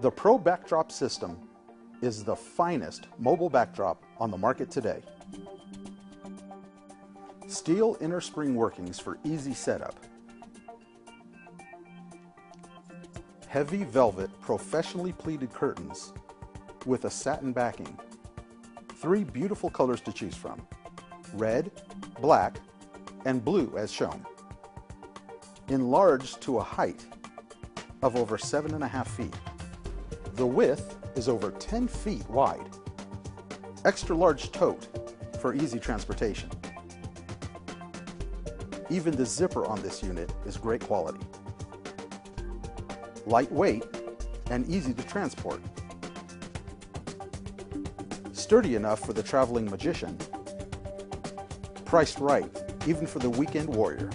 The Pro Backdrop system is the finest mobile backdrop on the market today. Steel inner spring workings for easy setup. Heavy velvet professionally pleated curtains with a satin backing. Three beautiful colors to choose from. Red, black, and blue as shown. Enlarged to a height of over seven and a half feet. The width is over 10 feet wide. Extra large tote for easy transportation. Even the zipper on this unit is great quality. Lightweight and easy to transport. Sturdy enough for the traveling magician. Priced right, even for the weekend warrior.